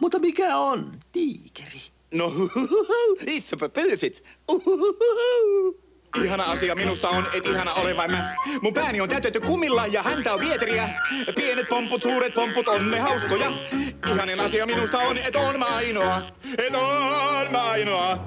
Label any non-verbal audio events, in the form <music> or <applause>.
Mutta mikä on tiikeri? No, <laughs> itsepä pyysit. Ihana asia minusta on, et ihana ole vain mä. Mun pääni on täytetty kumilla ja häntä on vieteriä. Pienet pomput, suuret pomput, on ne hauskoja. Ihanen asia minusta on, et on mä ainoa. Et on mä ainoa.